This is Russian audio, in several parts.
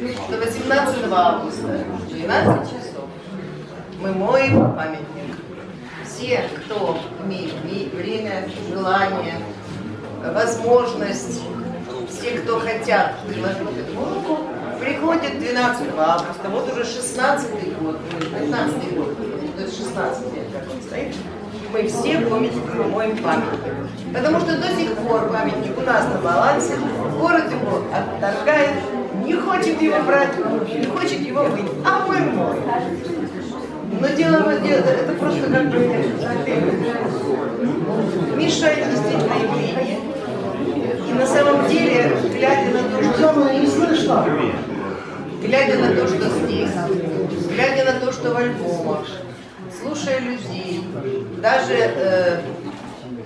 до 18 августа, 12 часов, мы моем памятник. Все, кто имеет время, желание, возможность, все, кто хотят приложить руку, приходят 12 августа, вот уже 16 год, 15 год, то есть 16 лет, как он стоит, мы все будем моем памятник. Потому что до сих пор памятник у нас на балансе, город его отторгает, не хочет его брать, не хочет его быть, а мы моем. Но дело, дело это просто как бы мешает действительно явление. И на самом деле, глядя на то, что не слышно, глядя на то, что здесь, глядя на то, что в альбомах, слушая людей, даже э,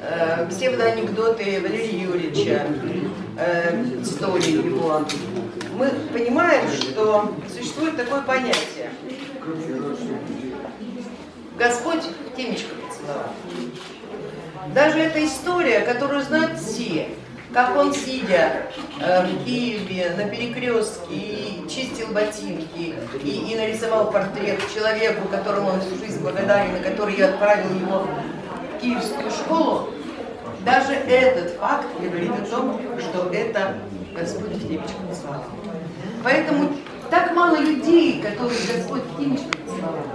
э, псевдоанекдоты Валерия Юрьевича, э, истории его, мы понимаем, что существует такое понятие. Господь в темечко. Даже эта история, которую знают все, как он, сидя э, в Киеве на перекрестке, и чистил ботинки, и, и нарисовал портрет человеку, которому он всю жизнь благодарен, и который отправил его в киевскую школу, даже этот факт говорит о том, что это Господь темечко поцеловал. Поэтому так мало людей, которые Господь в темечко поцеловал,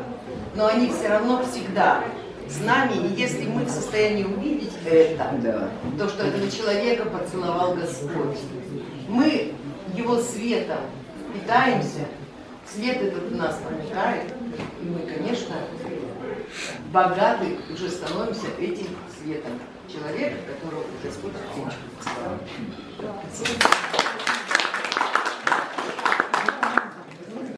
но они все равно всегда с нами, и если мы в состоянии увидеть это, да. то, что этого человека поцеловал Господь, мы его светом питаемся, свет этот в нас проникает, и мы, конечно, богаты уже становимся этим светом человека, которого Господь поцеловал.